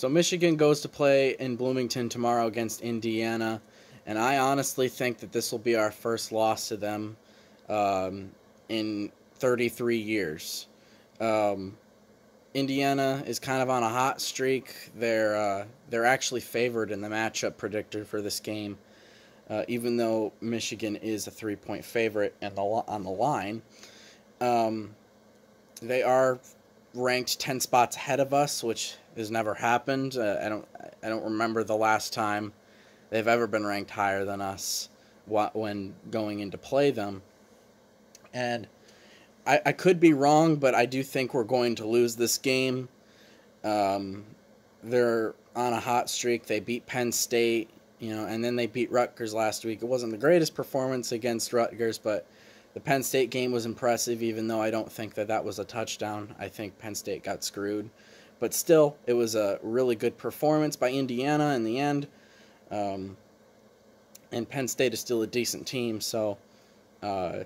So Michigan goes to play in Bloomington tomorrow against Indiana, and I honestly think that this will be our first loss to them um, in 33 years. Um, Indiana is kind of on a hot streak. They're uh, they're actually favored in the matchup predictor for this game, uh, even though Michigan is a three point favorite and the on the line. Um, they are ranked ten spots ahead of us, which has never happened. Uh, I don't I don't remember the last time they've ever been ranked higher than us when going in to play them, and I, I could be wrong, but I do think we're going to lose this game. Um, they're on a hot streak. They beat Penn State, you know, and then they beat Rutgers last week. It wasn't the greatest performance against Rutgers, but the Penn State game was impressive, even though I don't think that that was a touchdown. I think Penn State got screwed. But still, it was a really good performance by Indiana in the end. Um, and Penn State is still a decent team, so uh,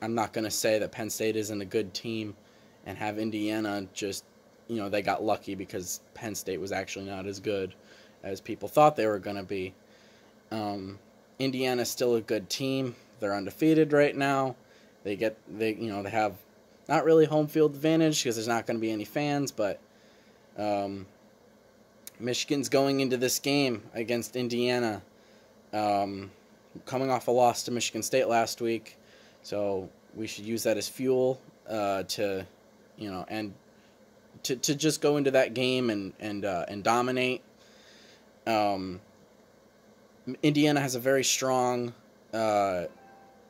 I'm not going to say that Penn State isn't a good team and have Indiana just, you know, they got lucky because Penn State was actually not as good as people thought they were going to be. Um, Indiana's still a good team. They're undefeated right now. They get they you know they have not really home field advantage because there's not going to be any fans, but um, Michigan's going into this game against Indiana, um, coming off a loss to Michigan State last week. So we should use that as fuel uh, to, you know, and to, to just go into that game and and uh, and dominate. Um, Indiana has a very strong uh,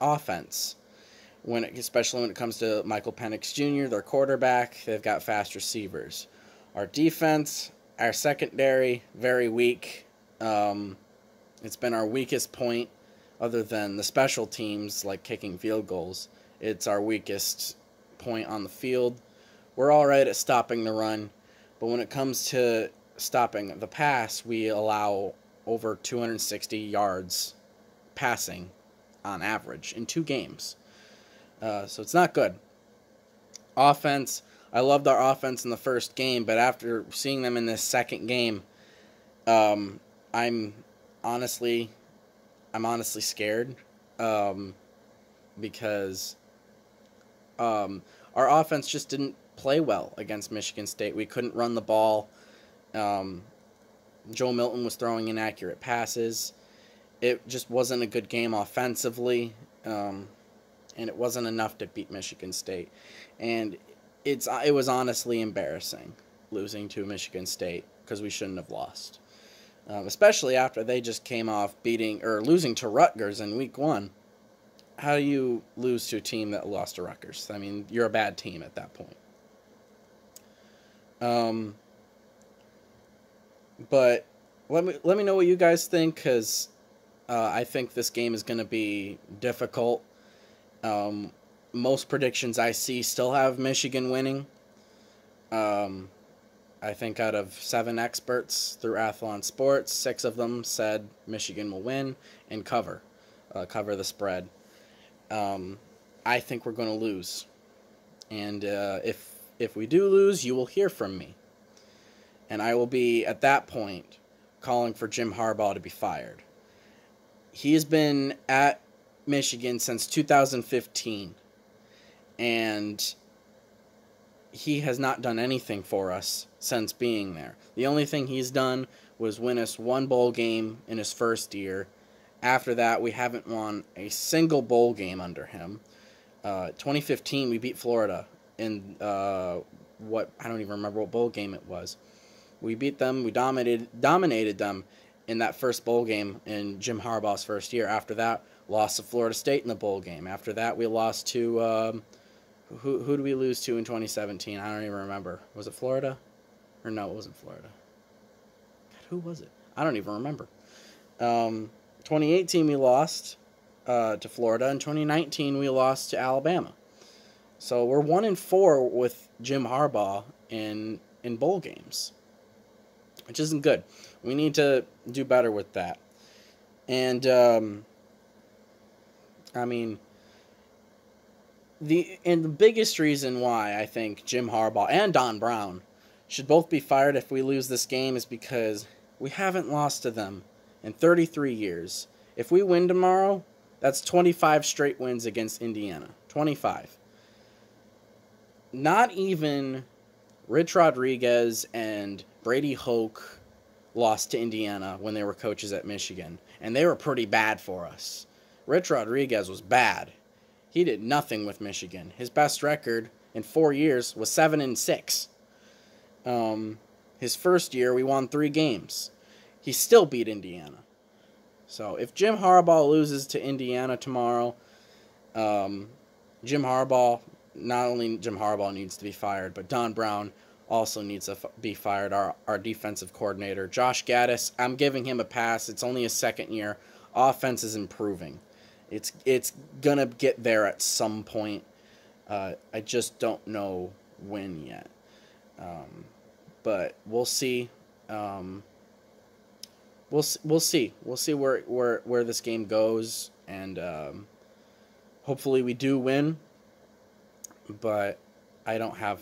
offense when it, especially when it comes to Michael Penix Jr., their quarterback. They've got fast receivers. Our defense, our secondary, very weak. Um, it's been our weakest point other than the special teams like kicking field goals. It's our weakest point on the field. We're all right at stopping the run, but when it comes to stopping the pass, we allow over 260 yards passing on average in two games. Uh, so it's not good. Offense, I loved our offense in the first game, but after seeing them in this second game, um, I'm honestly I'm honestly scared um, because um, our offense just didn't play well against Michigan State. We couldn't run the ball. Um, Joe Milton was throwing inaccurate passes. It just wasn't a good game offensively, um, and it wasn't enough to beat Michigan State. And it's it was honestly embarrassing losing to Michigan State because we shouldn't have lost um, especially after they just came off beating or losing to Rutgers in week one. How do you lose to a team that lost to Rutgers? I mean, you're a bad team at that point. Um, but let me let me know what you guys think because uh, I think this game is going to be difficult. Um, most predictions I see still have Michigan winning. Um, I think out of seven experts through Athlon Sports, six of them said Michigan will win and cover, uh, cover the spread. Um, I think we're going to lose, and uh, if if we do lose, you will hear from me, and I will be at that point calling for Jim Harbaugh to be fired. He has been at Michigan since 2015, and he has not done anything for us since being there. The only thing he's done was win us one bowl game in his first year. After that, we haven't won a single bowl game under him. Uh, 2015, we beat Florida in uh, what I don't even remember what bowl game it was. We beat them. We dominated dominated them in that first bowl game in Jim Harbaugh's first year. After that, lost to Florida State in the bowl game. After that, we lost to. Um, who who did we lose to in 2017? I don't even remember. Was it Florida? Or no, it wasn't Florida. God, who was it? I don't even remember. Um, 2018 we lost uh, to Florida. In 2019 we lost to Alabama. So we're one in four with Jim Harbaugh in in bowl games, which isn't good. We need to do better with that. And um, I mean the and the biggest reason why I think Jim Harbaugh and Don Brown should both be fired if we lose this game is because we haven't lost to them in 33 years. If we win tomorrow, that's 25 straight wins against Indiana. 25. Not even Rich Rodriguez and Brady Hoke lost to Indiana when they were coaches at Michigan, and they were pretty bad for us. Rich Rodriguez was bad. He did nothing with Michigan. His best record in four years was seven and six. Um, his first year, we won three games. He still beat Indiana. So if Jim Harbaugh loses to Indiana tomorrow, um, Jim Harbaugh, not only Jim Harbaugh needs to be fired, but Don Brown also needs to be fired. Our our defensive coordinator, Josh Gattis, I'm giving him a pass. It's only his second year. Offense is improving. It's it's gonna get there at some point. Uh, I just don't know when yet. Um, but we'll see. Um, we'll we'll see. We'll see where where where this game goes, and um, hopefully we do win. But I don't have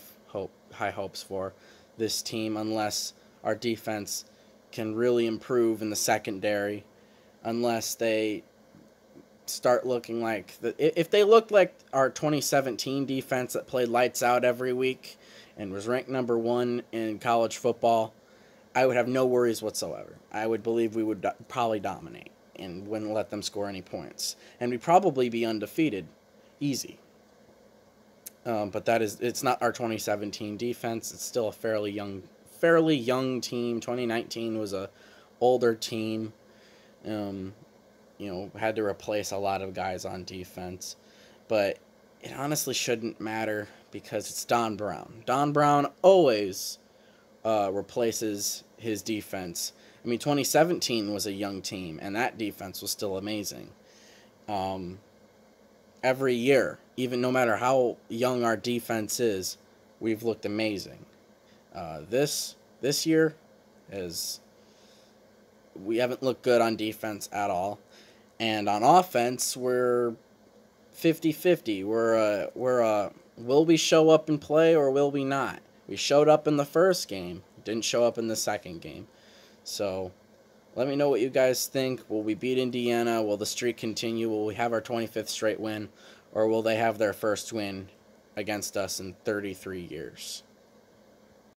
high hopes for this team unless our defense can really improve in the secondary, unless they start looking like the, if they looked like our 2017 defense that played lights out every week and was ranked number one in college football, I would have no worries whatsoever. I would believe we would do- probably dominate and wouldn't let them score any points, and we'd probably be undefeated, easy. Um, but that is it's not our 2017 defense. It's still a fairly young, fairly young team. 2019 was a older team. Um, you know, had to replace a lot of guys on defense, but it honestly shouldn't matter because it's Don Brown. Don Brown always uh, replaces his defense. I mean, 2017 was a young team, and that defense was still amazing. Um, every year, even no matter how young our defense is, we've looked amazing. Uh, this this year is we haven't looked good on defense at all, and on offense we're 50-50. We're uh, we're uh, will we show up and play or will we not? We showed up in the first game, didn't show up in the second game. So let me know what you guys think. Will we beat Indiana? Will the streak continue? Will we have our 25th straight win? Or will they have their first win against us in 33 years?